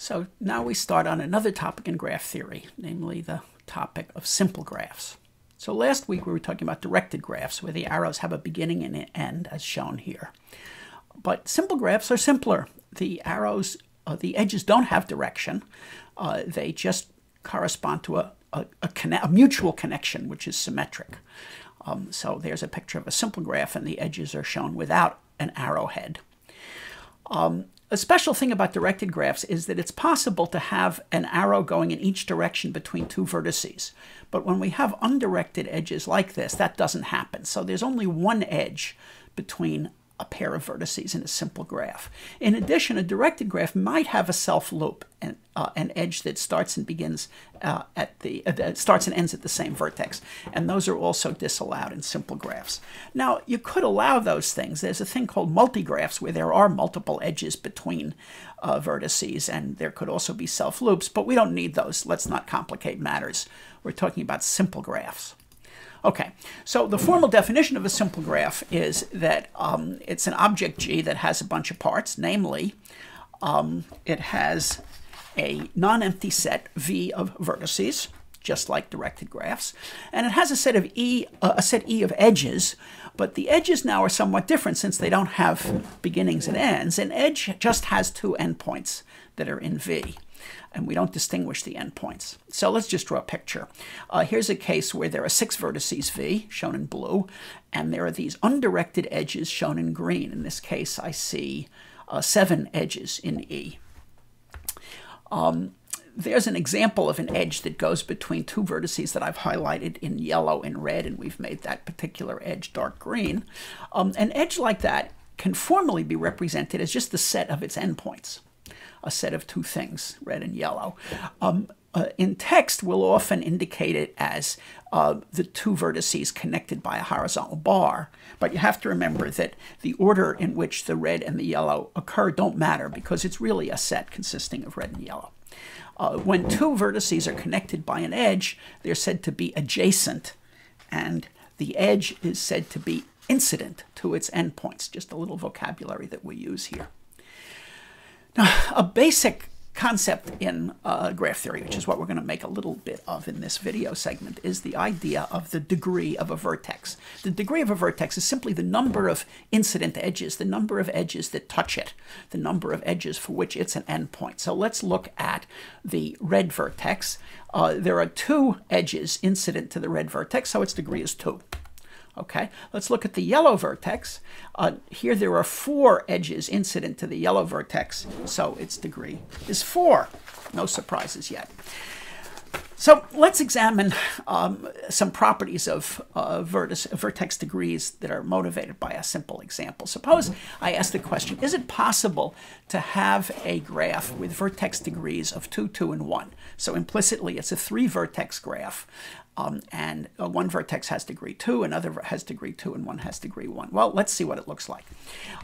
So now we start on another topic in graph theory, namely the topic of simple graphs. So last week we were talking about directed graphs where the arrows have a beginning and an end as shown here. But simple graphs are simpler. The arrows, uh, the edges don't have direction. Uh, they just correspond to a, a, a, a, mutual connection, which is symmetric. Um, so there's a picture of a simple graph and the edges are shown without an arrowhead. Um, a special thing about directed graphs is that it's possible to have an arrow going in each direction between two vertices. But when we have undirected edges like this, that doesn't happen. So there's only one edge between a pair of vertices in a simple graph. In addition, a directed graph might have a self loop, and uh, an edge that starts and begins uh, at the uh, starts and ends at the same vertex, and those are also disallowed in simple graphs. Now, you could allow those things. There's a thing called multigraphs where there are multiple edges between uh, vertices, and there could also be self loops, but we don't need those. Let's not complicate matters. We're talking about simple graphs. Okay, so the formal definition of a simple graph is that um, it's an object G that has a bunch of parts, namely, um, it has a non-empty set V of vertices, just like directed graphs, and it has a set of E, uh, a set E of edges, but the edges now are somewhat different since they don't have beginnings and ends. An edge just has two endpoints that are in V and we don't distinguish the endpoints. So let's just draw a picture. Uh, here's a case where there are six vertices V, shown in blue, and there are these undirected edges shown in green. In this case, I see uh, seven edges in E. Um, there's an example of an edge that goes between two vertices that I've highlighted in yellow and red, and we've made that particular edge dark green. Um, an edge like that can formally be represented as just the set of its endpoints a set of two things, red and yellow. Um, uh, in text, we'll often indicate it as uh, the two vertices connected by a horizontal bar. But you have to remember that the order in which the red and the yellow occur don't matter because it's really a set consisting of red and yellow. Uh, when two vertices are connected by an edge, they're said to be adjacent, and the edge is said to be incident to its endpoints, just a little vocabulary that we use here. A basic concept in uh, graph theory, which is what we're going to make a little bit of in this video segment, is the idea of the degree of a vertex. The degree of a vertex is simply the number of incident edges, the number of edges that touch it, the number of edges for which it's an endpoint. So let's look at the red vertex. Uh, there are two edges incident to the red vertex, so its degree is 2. Okay, let's look at the yellow vertex. Uh, here there are four edges incident to the yellow vertex, so its degree is 4. No surprises yet. So let's examine um, some properties of uh, vertex, vertex degrees that are motivated by a simple example. Suppose I ask the question, is it possible to have a graph with vertex degrees of 2, 2, and 1? So implicitly, it's a three-vertex graph. Um, and uh, one vertex has degree 2, another has degree 2, and one has degree 1. Well, let's see what it looks like.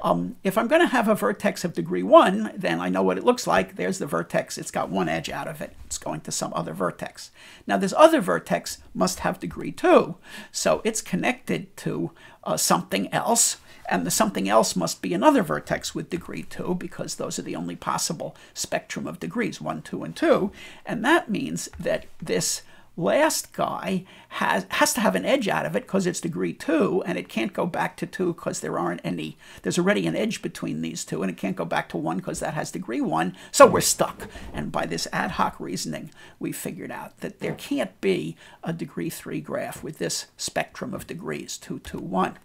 Um, if I'm going to have a vertex of degree 1, then I know what it looks like. There's the vertex. It's got one edge out of it. It's going to some other vertex. Now, this other vertex must have degree 2, so it's connected to uh, something else, and the something else must be another vertex with degree 2 because those are the only possible spectrum of degrees, 1, 2, and 2. And that means that this last guy has has to have an edge out of it because it's degree two, and it can't go back to two because there aren't any. There's already an edge between these two, and it can't go back to one because that has degree one. So we're stuck. And by this ad hoc reasoning, we figured out that there can't be a degree three graph with this spectrum of degrees two, two, one.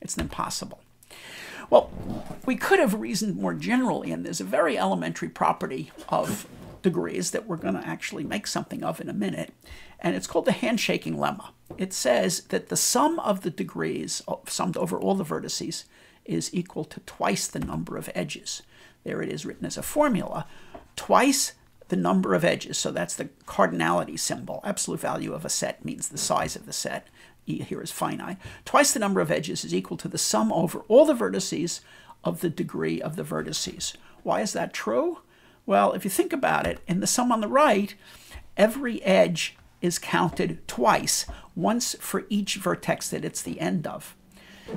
It's impossible. Well, we could have reasoned more generally, and there's a very elementary property of degrees that we're going to actually make something of in a minute. And it's called the handshaking lemma. It says that the sum of the degrees, summed over all the vertices, is equal to twice the number of edges. There it is written as a formula. Twice the number of edges, so that's the cardinality symbol. Absolute value of a set means the size of the set. E here is finite. Twice the number of edges is equal to the sum over all the vertices of the degree of the vertices. Why is that true? Well, if you think about it, in the sum on the right, every edge is counted twice, once for each vertex that it's the end of.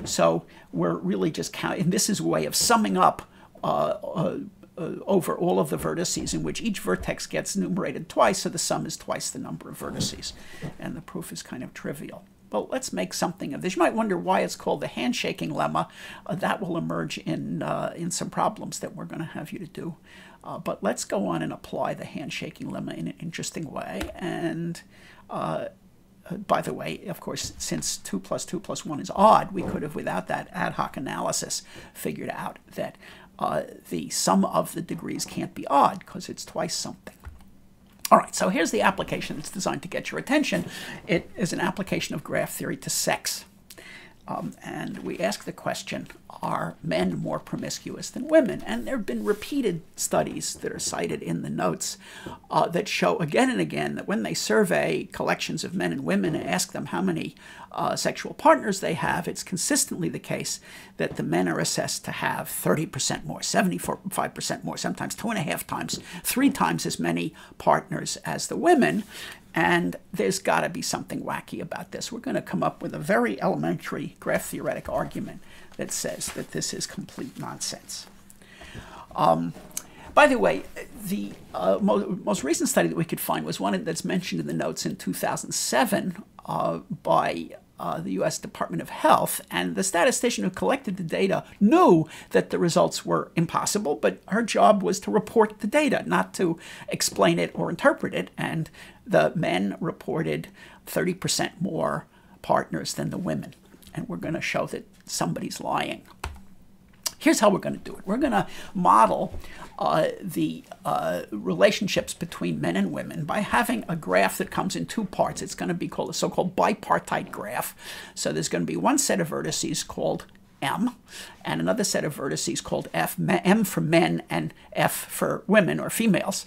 So we're really just counting, and this is a way of summing up uh, uh, uh, over all of the vertices in which each vertex gets enumerated twice, so the sum is twice the number of vertices. And the proof is kind of trivial. But let's make something of this. You might wonder why it's called the handshaking lemma. Uh, that will emerge in, uh, in some problems that we're going to have you to do. Uh, but let's go on and apply the handshaking lemma in an interesting way. And uh, uh, by the way, of course, since 2 plus 2 plus 1 is odd, we could have, without that ad hoc analysis, figured out that uh, the sum of the degrees can't be odd because it's twice something. All right, so here's the application that's designed to get your attention. It is an application of graph theory to sex. Um, and we ask the question are men more promiscuous than women? And there have been repeated studies that are cited in the notes uh, that show again and again that when they survey collections of men and women and ask them how many uh, sexual partners they have, it's consistently the case that the men are assessed to have 30% more, 75% more, sometimes two and a half times, three times as many partners as the women. And there's got to be something wacky about this. We're going to come up with a very elementary graph theoretic argument that says that this is complete nonsense. Um, by the way, the uh, mo most recent study that we could find was one that's mentioned in the notes in 2007 uh, by uh, the U.S. Department of Health, and the statistician who collected the data knew that the results were impossible, but her job was to report the data, not to explain it or interpret it. And the men reported 30% more partners than the women. And we're going to show that somebody's lying. Here's how we're going to do it. We're going to model uh, the uh, relationships between men and women by having a graph that comes in two parts. It's going to be called a so-called bipartite graph. So there's going to be one set of vertices called M, and another set of vertices called F, M for men and F for women or females.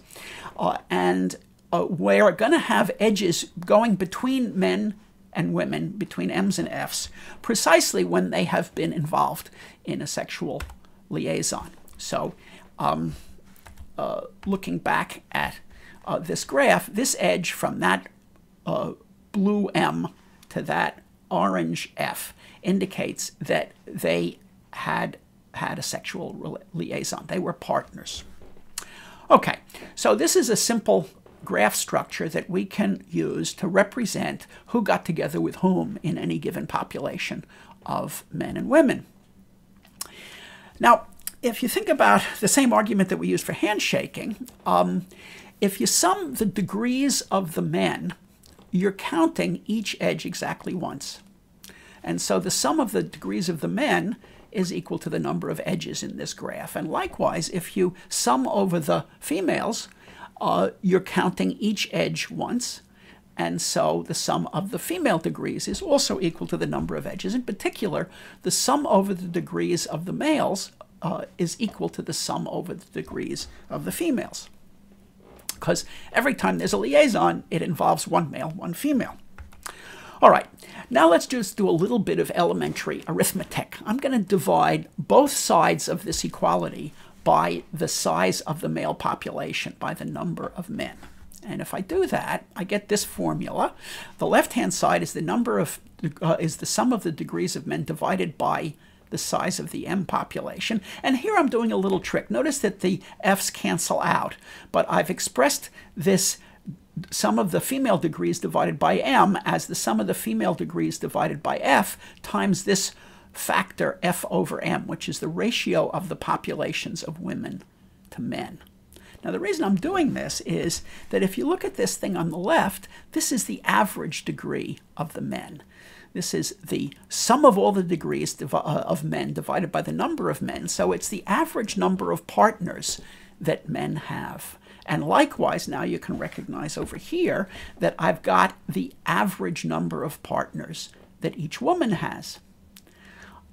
Uh, and uh, we're going to have edges going between men and women, between M's and F's, precisely when they have been involved in a sexual liaison. So, um, uh, looking back at uh, this graph, this edge from that uh, blue M to that orange F indicates that they had had a sexual liaison. They were partners. Okay, so this is a simple graph structure that we can use to represent who got together with whom in any given population of men and women. Now, if you think about the same argument that we used for handshaking, um, if you sum the degrees of the men, you're counting each edge exactly once. And so the sum of the degrees of the men is equal to the number of edges in this graph. And likewise, if you sum over the females, uh, you're counting each edge once. And so the sum of the female degrees is also equal to the number of edges. In particular, the sum over the degrees of the males uh, is equal to the sum over the degrees of the females. Because every time there's a liaison, it involves one male, one female. All right, now let's just do a little bit of elementary arithmetic. I'm going to divide both sides of this equality by the size of the male population, by the number of men. And if I do that, I get this formula. The left-hand side is the number of uh, is the sum of the degrees of men divided by the size of the M population. And here I'm doing a little trick. Notice that the F's cancel out, but I've expressed this sum of the female degrees divided by M as the sum of the female degrees divided by F times this factor F over M, which is the ratio of the populations of women to men. Now, the reason I'm doing this is that if you look at this thing on the left, this is the average degree of the men. This is the sum of all the degrees uh, of men divided by the number of men. So it's the average number of partners that men have. And likewise, now you can recognize over here that I've got the average number of partners that each woman has.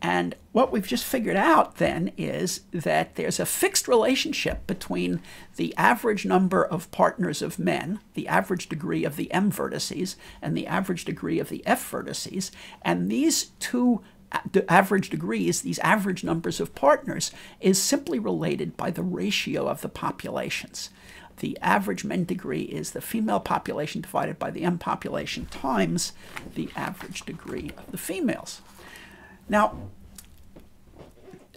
And what we've just figured out then is that there's a fixed relationship between the average number of partners of men, the average degree of the M vertices, and the average degree of the F vertices. And these two average degrees, these average numbers of partners, is simply related by the ratio of the populations. The average men degree is the female population divided by the M population times the average degree of the females. Now,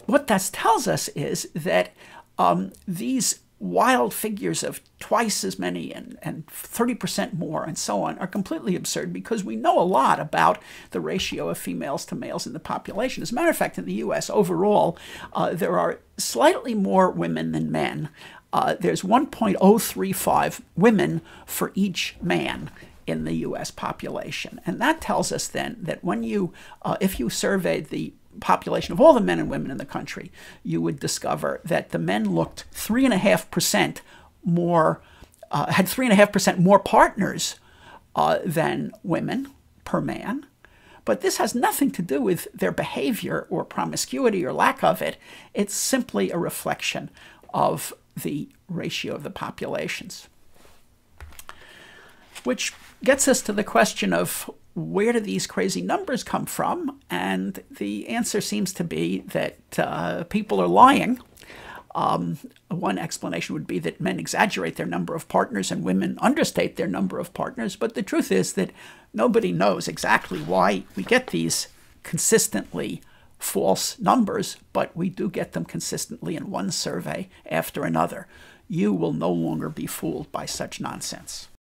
what that tells us is that um, these wild figures of twice as many and, and 30% more and so on are completely absurd because we know a lot about the ratio of females to males in the population. As a matter of fact, in the US overall, uh, there are slightly more women than men. Uh, there's 1.035 women for each man in the US population. And that tells us then that when you, uh, if you surveyed the population of all the men and women in the country, you would discover that the men looked three and a half percent more, uh, had three and a half percent more partners uh, than women per man. But this has nothing to do with their behavior or promiscuity or lack of it. It's simply a reflection of the ratio of the populations. Which gets us to the question of where do these crazy numbers come from? And the answer seems to be that uh, people are lying. Um, one explanation would be that men exaggerate their number of partners and women understate their number of partners. But the truth is that nobody knows exactly why we get these consistently false numbers, but we do get them consistently in one survey after another. You will no longer be fooled by such nonsense.